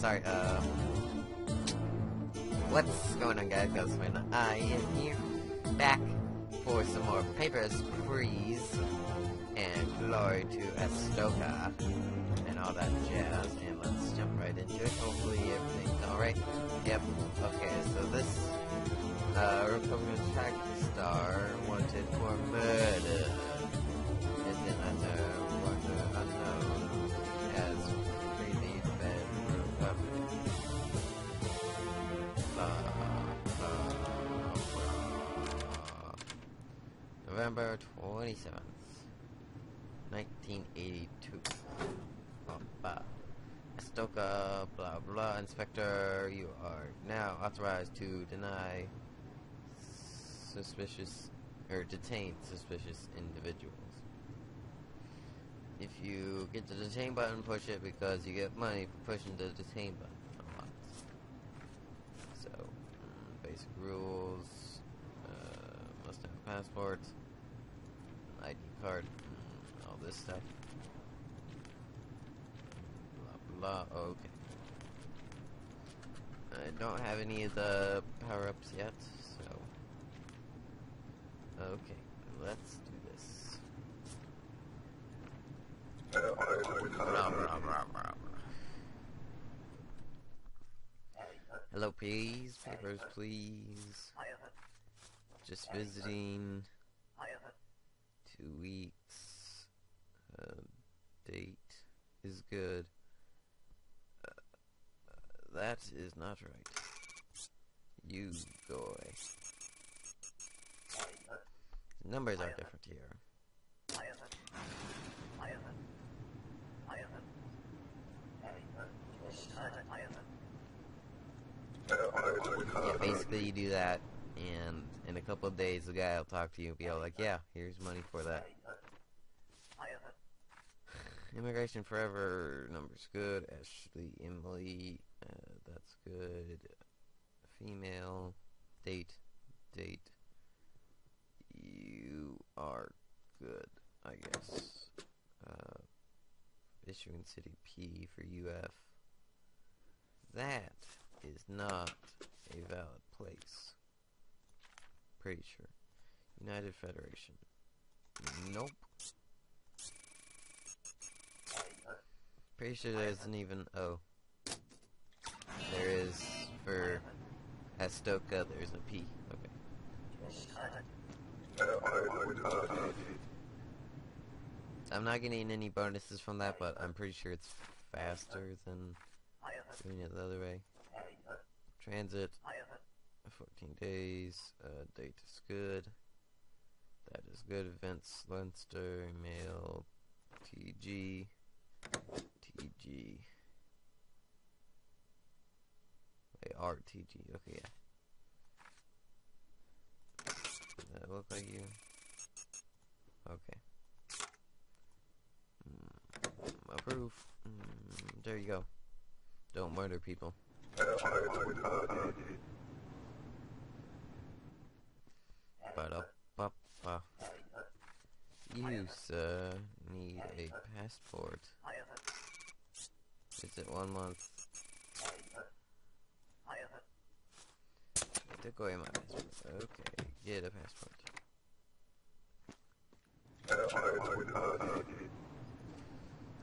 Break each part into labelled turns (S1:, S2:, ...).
S1: sorry, uh... What's going on, guys? I am here, back for some more Papers, Freeze, and Glory to Arstotzka, and all that jazz, and let's jump right into it. Hopefully everything's alright. Yep, okay, so this, uh, Republican track star wanted for murder is another wonder unknown November 27th, 1982. Blah, blah. Blah blah. Inspector, you are now authorized to deny suspicious or detain suspicious individuals. If you get the detain button, push it because you get money for pushing the detain button. So, mm, basic rules, uh, must have a passport, ID card, all this stuff. Blah blah, oh, okay. I don't have any of the power-ups yet, so... Okay, let's do this. Hello, please. Papers, please. Just visiting. Two weeks. Uh, date is good. Uh, that is not right. You go away. Numbers are different here. Yeah, basically you do that, and in a couple of days the guy will talk to you and be all like, yeah, here's money for that. Immigration Forever, numbers good. Ashley, Emily, uh, that's good. Female, date, date. You are good, I guess. Uh, issuing city P for UF. That is not a valid place. Pretty sure. United Federation. Nope. Pretty sure there isn't even O. There is for Arstotzka, there's a P. Okay. I'm not getting any bonuses from that, but I'm pretty sure it's faster than doing it the other way. Transit, 14 days, uh, date is good. That is good. Events, Leinster, mail, TG, TG. Wait, RTG, okay, yeah. Does that look like you? Okay. Mm, approve. Mm, there you go. Don't murder people. You, sir, need a passport. Is it one month? I took away my passport. Okay, get a passport.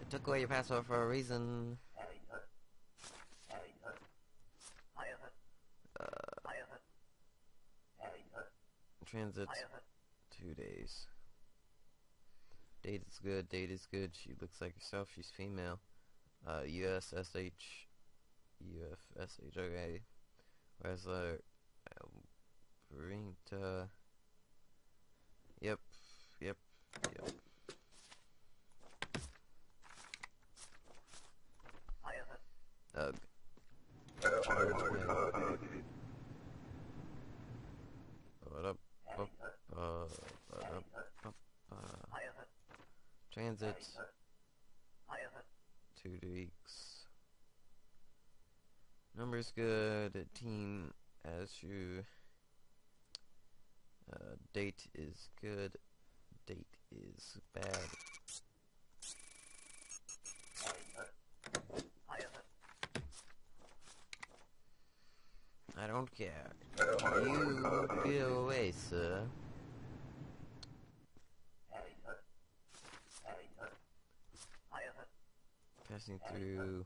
S1: I took away your passport for a reason. Uh, transit, two days. Date is good, date is good. She looks like herself, she's female. Uh, USSH, UFSH, okay. Where's the, Brinta, yep, yep, yep. Ugh. Transit. Two weeks. Numbers good. Team as you. Uh, date is good. Date is bad. I don't care. You get away, sir. Passing through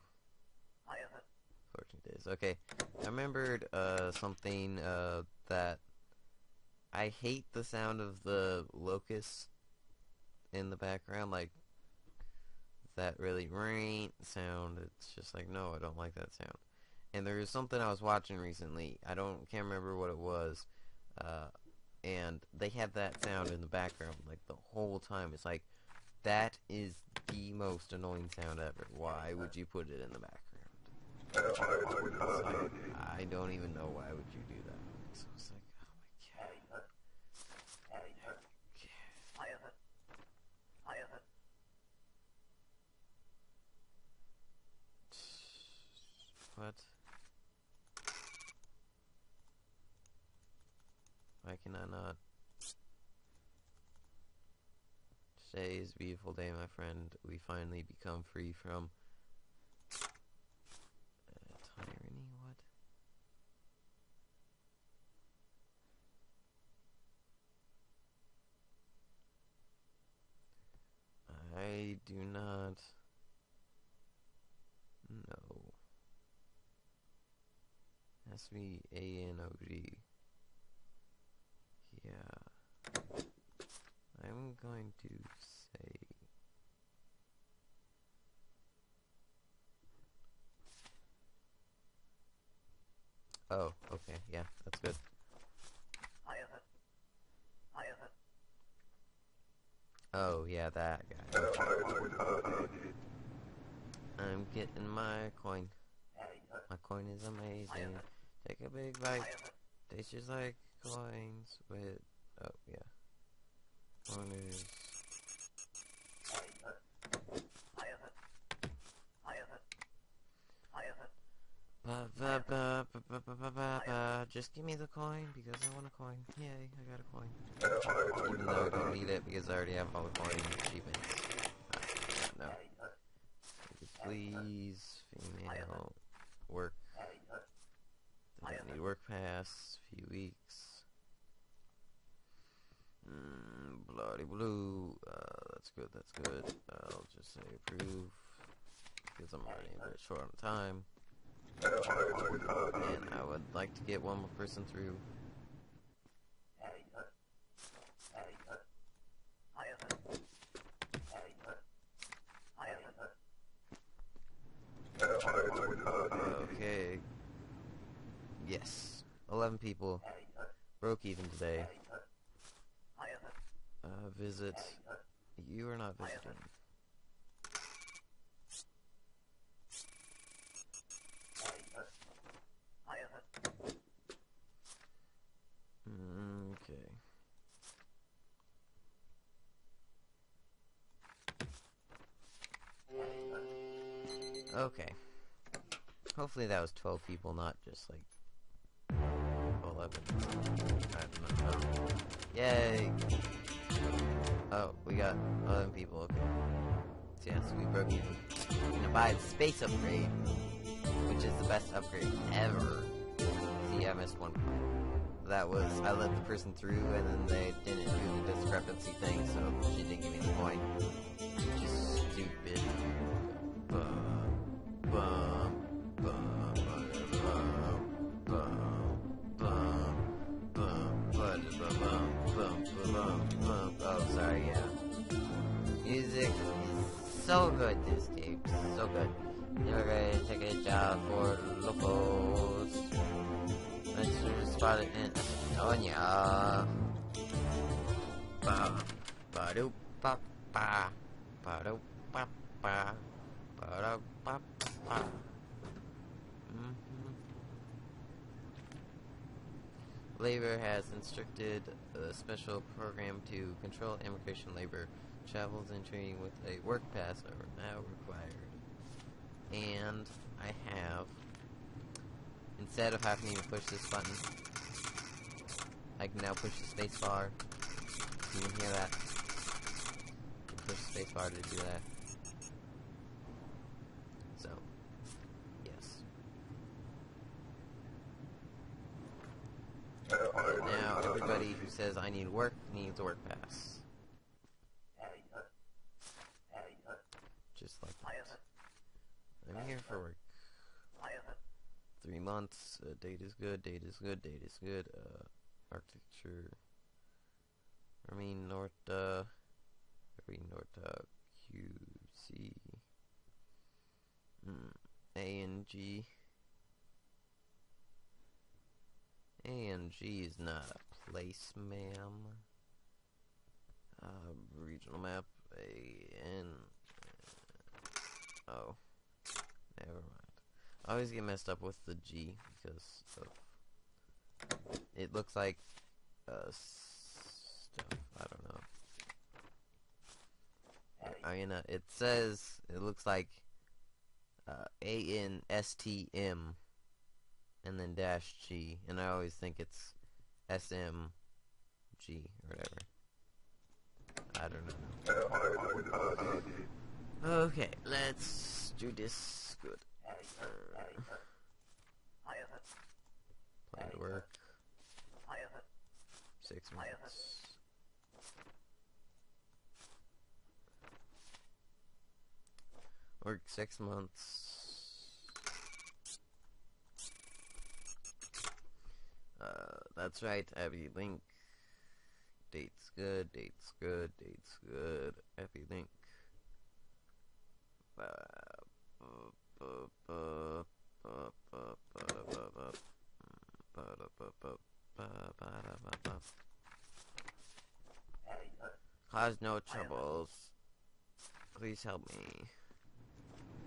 S1: 14 days. Okay. I remembered uh, something uh, that I hate the sound of the locusts in the background, like that really ring sound. It's just like, no, I don't like that sound. And there was something I was watching recently. I don't can't remember what it was. Uh, and they had that sound in the background like the whole time. It's like that is the most annoying sound ever. Why would you put it in the background? Like, I don't even know why would you do that. So it's like, oh my god. What? Why can I not? Today is a beautiful day, my friend. We finally become free from uh, tyranny. What? I do not know. Has A N O G. Yeah. I'm going to say Oh, okay, yeah, that's good. Oh, yeah, that guy. I'm getting my coin. My coin is amazing. Take a big bite. Tastes just like coins with... Oh, yeah. One is. Just give me the coin because I want a coin. Yay, I got a coin. Even though I don't need it because I already have all the coin achievements. Uh, no. Please, female, work. Doesn't need work pass. Few weeks. Mm bloody blue. Uh, that's good, that's good. I'll just say approve. Because I'm already a bit short on time. And I would like to get one more person through. Okay. Yes. 11 people broke even today. Uh, visit. You are not visiting. Okay. Okay. Hopefully that was 12 people, not just like Yay! Oh, we got 11 people, okay. So yes, we broke even. We're gonna buy the space upgrade, which is the best upgrade ever. See, I missed one point. That was, I let the person through and then they didn't do the discrepancy thing, so she didn't give me the point. Which is stupid. For locals. Let's just spot it in Estonia. Ba, ba do ba ba, ba do ba ba, ba do ba ba. Labor has instructed a special program to control immigration labor. Travels and training with a work pass are now required. And I have, instead of having to push this button, I can now push the space bar. You can hear that. You can push the space bar to do that. So, yes. Now everybody who says I need work needs work pass. Just like that. I'm here for work. Three months. Uh, date is good. Date is good. Date is good. Uh, architecture. I mean North. Uh, I mean North. Uh, QC. Mm, A and G. A and G is not a place, ma'am. Uh, regional map. A N. Oh. Never mind. I always get messed up with the G because of it looks like uh, stuff. I don't know. I mean, uh, it says it looks like uh, A N S T M and then dash G, and I always think it's S M G or whatever. I don't know. Okay, let's do this good. Plan to work. Six months. Work six months. Uh, that's right, Abby Link. Date's good, date's good, date's good. Abby Link. Cause no troubles. Please help me.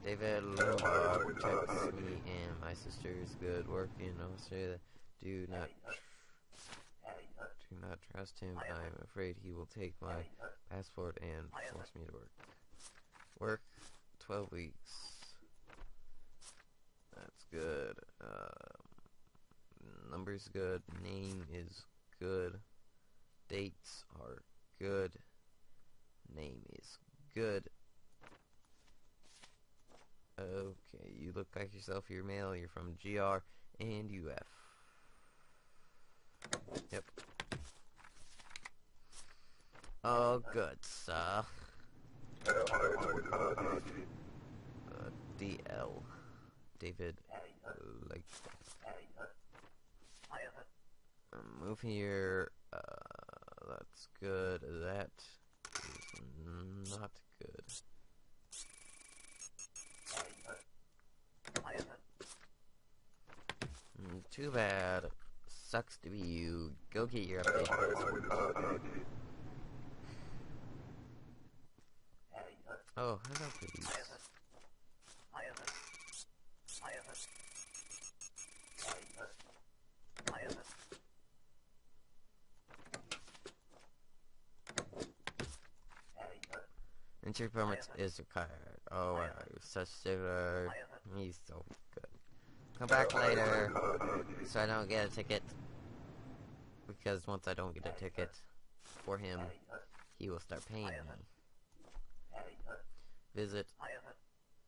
S1: David Lombard protects me and my sister is good work in Australia. Do not do not trust him. I'm afraid he will take my passport and force me to work. Work 12 weeks. That's good. Um, numbers good. Name is good. Dates are good. Name is good. Okay, you look like yourself. You're male. You're from GR and UF. Yep. Oh, good, sir. Uh, DL. David. Like. Move here. Uh, that's good. That not good. Mm, too bad. Sucks to be you. Go get your update. Oh, hello, please. Entry permit is required. Oh, wow, such a He's so good. Come back later, so I don't get a ticket. Because once I don't get a ticket for him, he will start paying me. Visit.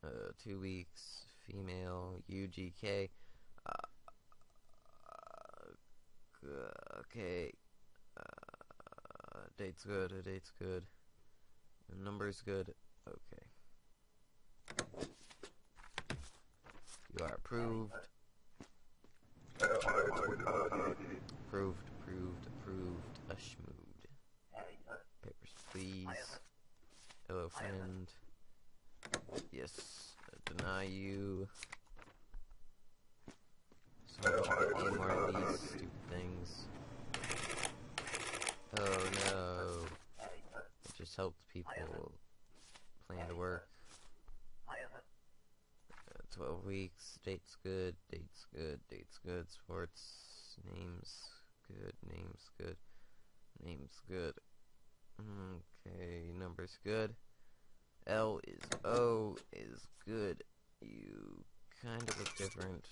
S1: Uh, two weeks. Female. UGK. Uh, okay. Uh, date's good. Date's good. The number's good. Okay. You are approved. Approved, approved, approved. A schmood. Papers, please. Hello, friend. Yes. Deny you. So more of these stupid things. Oh no. Just helped people plan to work. Uh, 12 weeks, date's good, date's good, date's good, sports, names good, name's good, name's good. Okay, number's good. L is O is good. You kind of look different.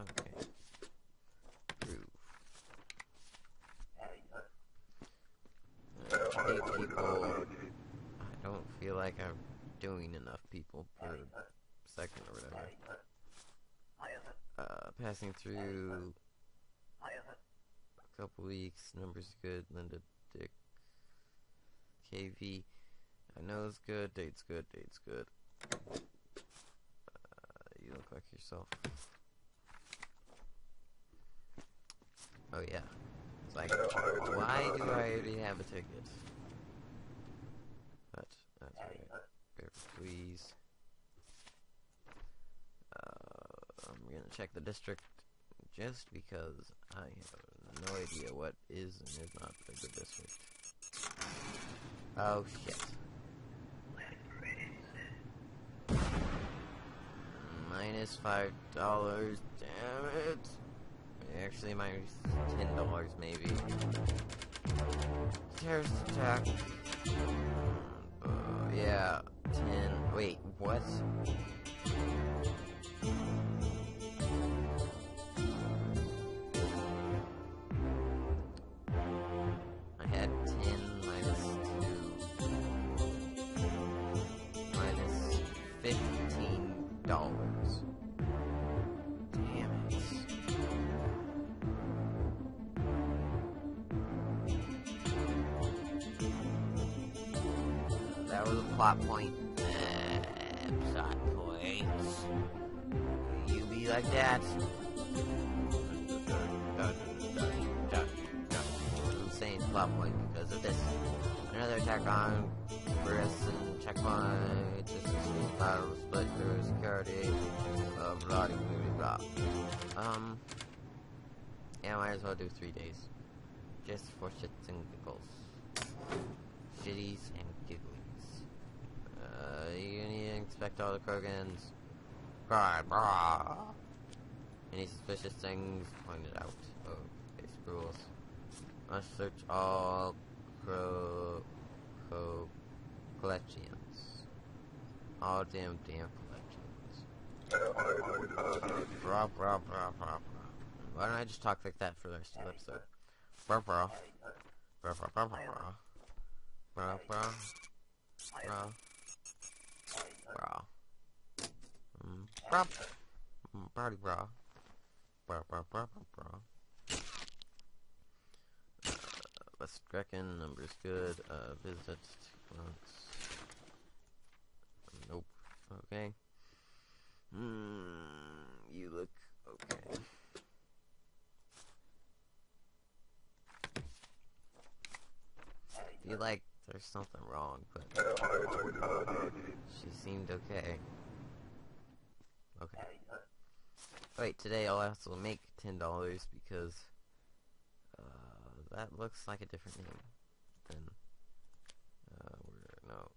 S1: Okay. Proof. Uh, eight people. I don't feel like I'm doing enough people per second or whatever. Uh, passing through A couple weeks, numbers good, Linda Dick. KV. I know it's good, date's good, date's good. Uh, you look like yourself. Oh yeah. Like, why do I already have a ticket? But, that's right. Bear, please. Uh, I'm gonna check the district just because I have no idea what is and is not a good district. Oh shit. Minus five dollars, damn it. Actually, minus ten dollars maybe. Terrorist attack. Uh, yeah, ten. Wait, what? Like that. Insane plot point because of this. Another attack on and checkpoint. A smooth battle split through security. Uh, blah, blah, blah. Um. Yeah, might as well do three days. Just for shits and giggles. Shitties and gigglies. Uh, you need to inspect all the Krogans. Blah, blah. Any suspicious things pointed out. Oh, basic rules. Must search all Kro... Kro... collections. All damn damn collections. Bra bra bra bra. Why don't I just talk like that for the rest of the episode? Bra bra. Bra bra bra bra bra. Bra bra. Bra. Bra. Mm, Bra. Mm, bra. Bra bra. Uh, reckon numbers good. Uh, visit. Nope. Okay. Hmm. You look okay. Feel like there's something wrong, but she seemed okay. Okay. Wait, today I'll also make ten dollars because uh, that looks like a different name than uh, where no.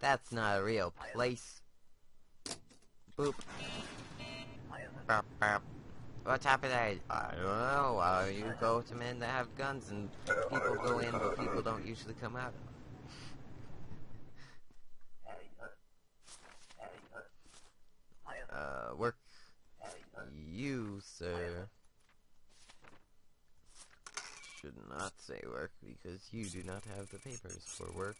S1: That's not a real place. Boop. Bop, bop. What's happening? I don't know. Uh, you go to men that have guns and people go in, but people don't usually come out. Uh, work. You, sir, should not say work because you do not have the papers for work.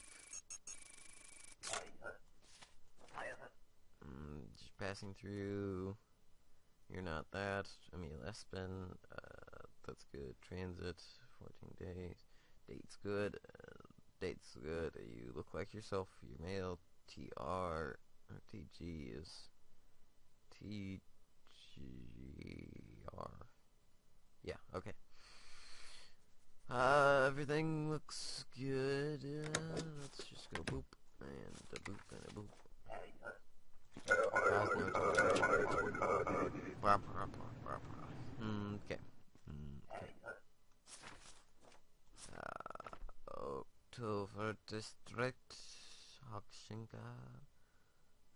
S1: Mm, just passing through. You're not that. Emil Espen. Uh, that's good. Transit. 14 days. Date's good. Uh, date's good. You look like yourself. Your male. TR. TG is. TGR. Yeah, okay. Uh, everything looks good. Uh, let's just go boop. And a boop and a boop. Okay. Uh, October District. Hokshinka.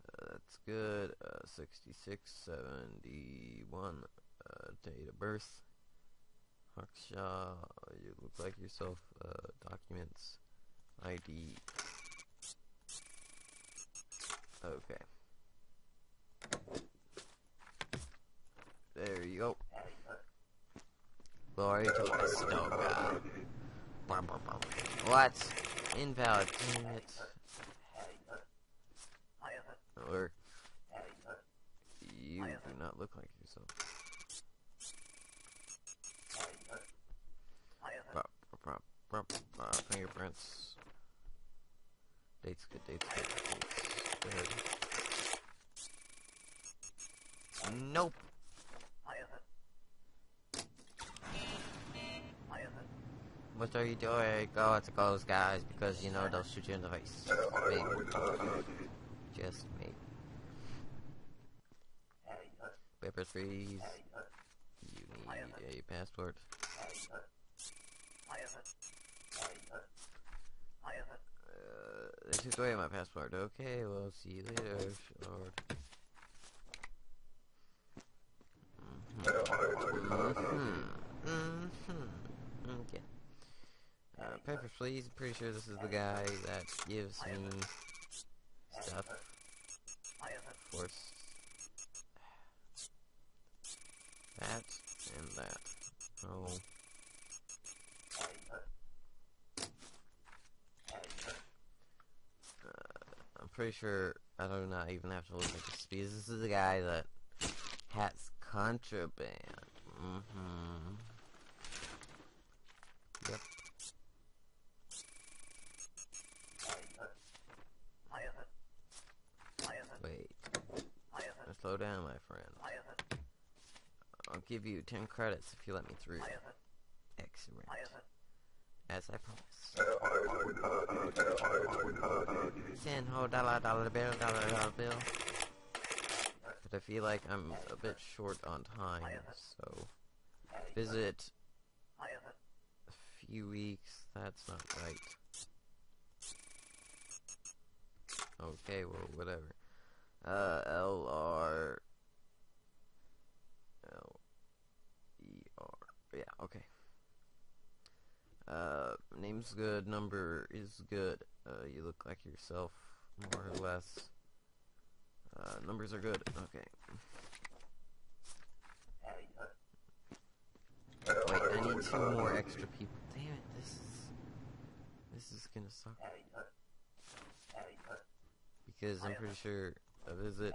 S1: Uh, that's good. Uh, 66, 71. Uh, date of birth. Aksha, you look like yourself. Uh, documents, ID. Okay. There you go. Glory to the snow god. What? Invalid. It. Or you do not look like bop, uh, fingerprints. Dates good, dates good, dates good. Nope. What are you doing? Go at the ghost guys because you know they'll shoot you in the face. Maybe. Just me. Paper freeze. You need a passport. Uh, they took away my passport. Okay, well, see you later, Lord. Mm-hmm. Mm-hmm. Okay. Uh, Pepper, please. Pretty sure this is the guy that gives me stuff. Of course. That and that. Oh. Pretty sure I do not even have to look at the speeds. This is the guy that has contraband. Mm-hmm. Yep. Wait. Slow down, my friend. I'll give you 10 credits if you let me through. Excellent. As I promised. Ten whole dollar dollar bill, dollar dollar bill. But I feel like I'm a bit short on time, so visit a few weeks. That's not right. Okay, well, whatever. Uh, L R L E R. Yeah, okay. Name's good, number is good. Uh, you look like yourself, more or less. Uh, numbers are good. Okay. Wait, I need two more extra people. Damn it, this is... This is gonna suck. Because I'm pretty sure a visit...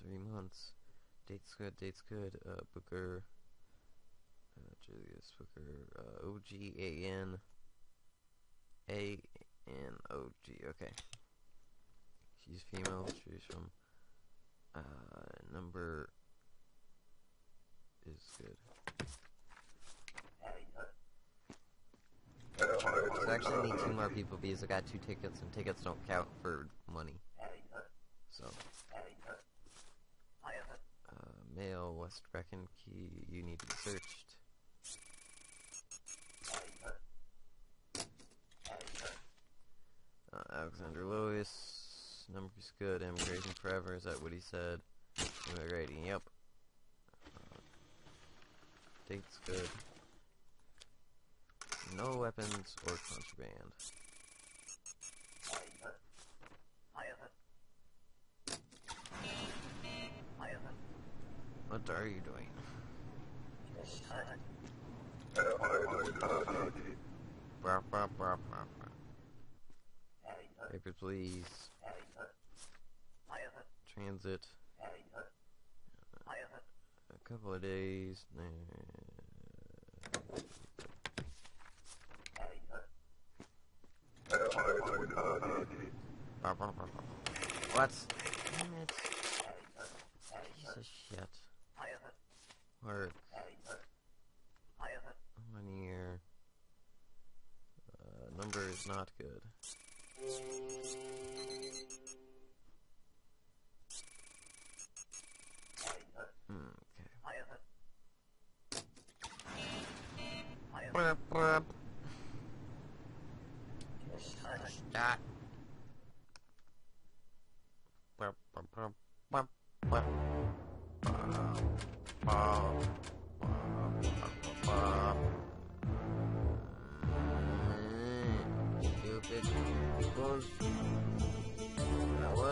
S1: Three months. Date's good, date's good. Uh, Booker... Julius Booker. Uh, O-G-A-N... A-N-O-G. Okay. She's female. She's from... Uh, number... Is good. So I actually need two more people because I got two tickets and tickets don't count for money. So. Uh, male, West Brecken key, you need to be searched. Uh, Alexander Lewis, numbers good, immigration forever, is that what he said? Immigrating, yep. Uh, date's good. No weapons or contraband. What are you doing? Brah, brah, brah, brah, brah. Paper, please. Transit. A couple of days. What? Damn it. Piece of shit. Work. One year. Uh, number is not good. Okay.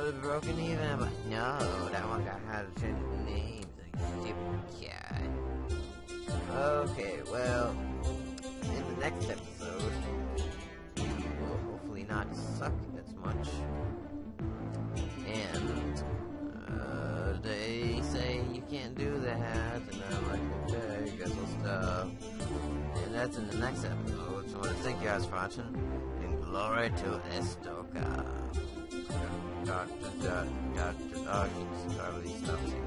S1: the broken even. I'm like, no, that one got how to change the name. Like, stupid cat. Okay, well, in the next episode, we'll hopefully not suck as much. And, uh, they say you can't do that, and I'm like, okay, I guess I'll stop. And that's in the next episode, so I want to thank you guys for watching, and glory to Arstotzka. Doctor, Doctor, Doctor, Doctor, Charlie Stubbs.